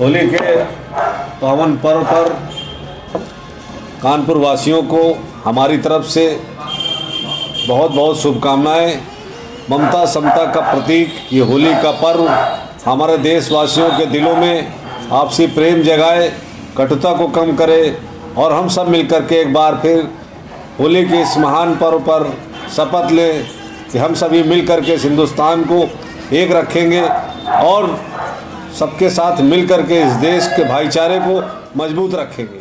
होली के पावन पर्व पर कानपुर वासियों को हमारी तरफ़ से बहुत बहुत शुभकामनाएँ। ममता समता का प्रतीक, ये होली का पर्व हमारे देशवासियों के दिलों में आपसी प्रेम जगाए, कटुता को कम करे और हम सब मिलकर के एक बार फिर होली के इस महान पर्व पर शपथ लें कि हम सभी मिलकर के इस हिंदुस्तान को एक रखेंगे और सबके साथ मिलकर के इस देश के भाईचारे को मज़बूत रखेंगे।